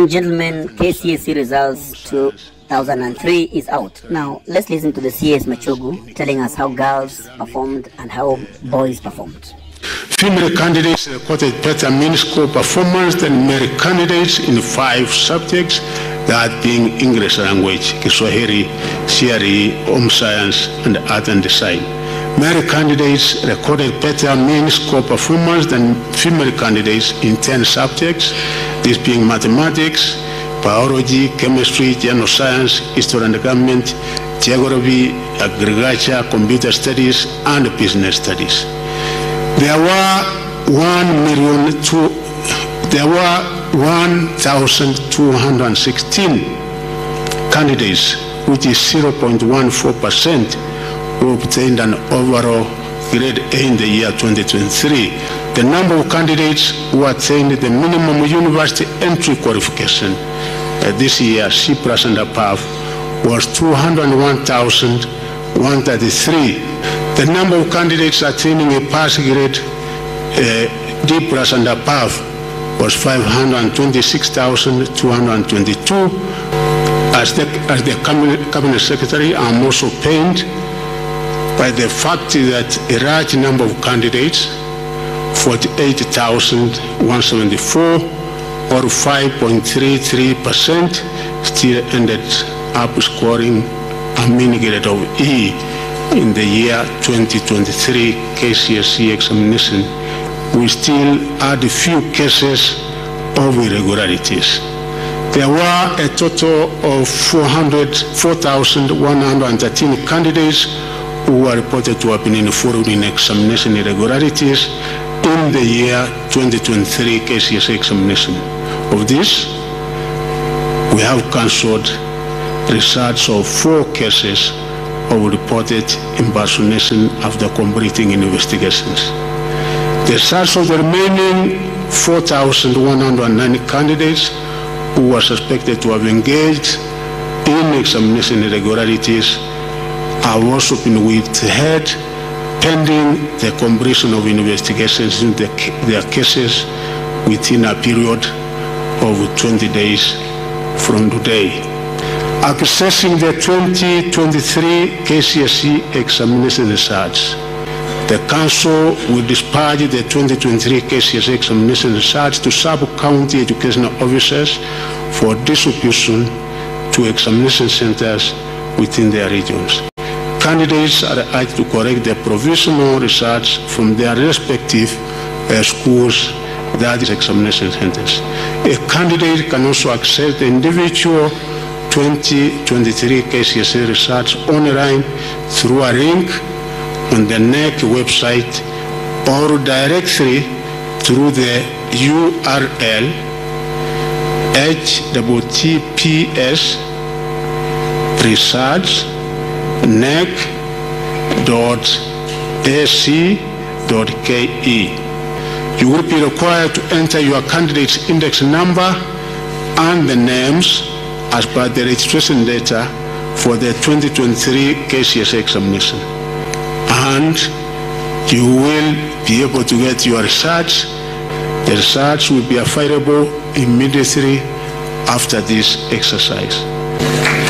and gentlemen, KCSE results 2003 is out. Now, let's listen to the CS Machogu telling us how girls performed and how boys performed. Female candidates recorded better mean score performance than male candidates in five subjects, that being English language, Kiswahili, CRE, Home Science, and Art and Design. Male candidates recorded better mean score performance than female candidates in 10 subjects, this being mathematics, biology, chemistry, general science, history and government, geography, agriculture, computer studies, and business studies. There were one million two, there were 1,216 candidates, which is 0.14 percent, who obtained an overall grade A in the year 2023. The number of candidates who attained the minimum university entry qualification uh, this year, C plus and above, was 201,133. The number of candidates attaining a pass grade uh, D plus and above was 526,222. As the, as the cabinet secretary, I'm also pained by the fact that a large number of candidates, 48,174 or 5.33%, still ended up scoring a mean grade of E in the year 2023 KCSE examination, we still had a few cases of irregularities. There were a total of 4,113 candidates who were reported to have been involved in examination irregularities in the year 2023 KCSE examination. Of this, we have cancelled results of four cases of reported impersonation after completing investigations. The results of the remaining 4,109 candidates who were suspected to have engaged in examination irregularities have also been withheld pending the completion of investigations in the, their cases within a period of 20 days from today accessing the 2023 KCSE examination results. The Council will dispatch the 2023 KCSE examination results to sub-county educational officers for distribution to examination centers within their regions. Candidates are urged to correct their provisional results from their respective uh, schools, that is examination centers. A candidate can also access the individual 2023 KCSE results online through a link on the KNEC website or directly through the URL https research knec.ac.ke. You will be required to enter your candidate's index number and the names as per the registration data for the 2023 KCSE examination. And you will be able to get your research. The research will be available immediately after this exercise.